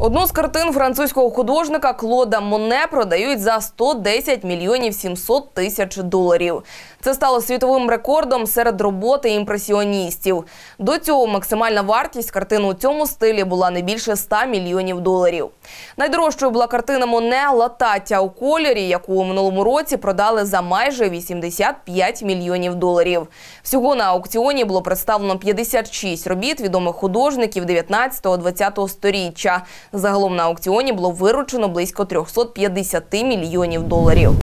Одну з картин французького художника Клода Моне продають за 110 мільйонів 700 тисяч доларів. Це стало світовим рекордом серед роботи імпресіоністів. До цього максимальна вартість картин у цьому стилі була не більше 100 мільйонів доларів. Найдорожчою була картина Моне Латаття у кольорі, яку у минулому році продали за майже 85 мільйонів доларів. Всього на аукціоні було представлено 56 робіт відомих художників 19-20 сторіччя. Загалом на аукціоні було виручено близько 350 мільйонів доларів.